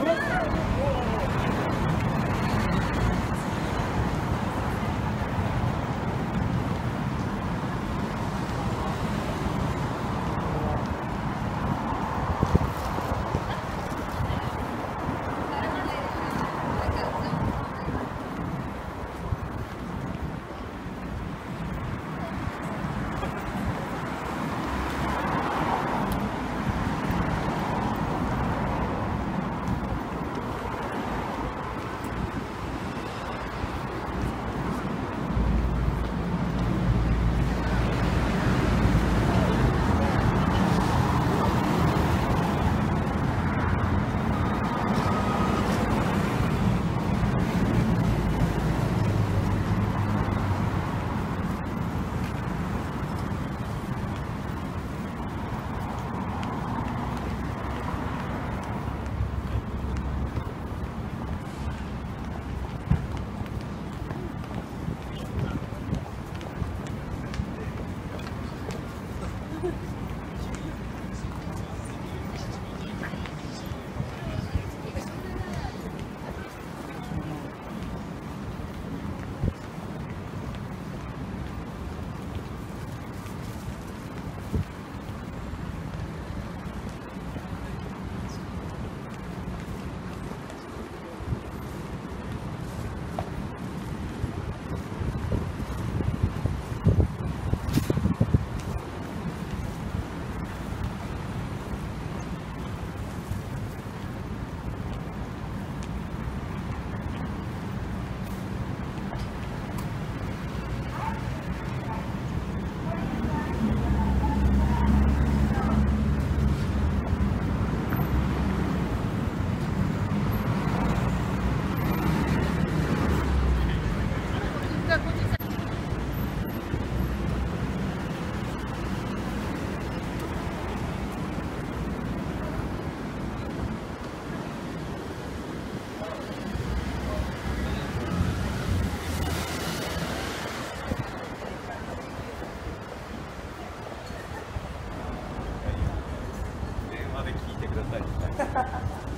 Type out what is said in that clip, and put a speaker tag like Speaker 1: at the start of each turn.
Speaker 1: Woo! 話で聞いてください。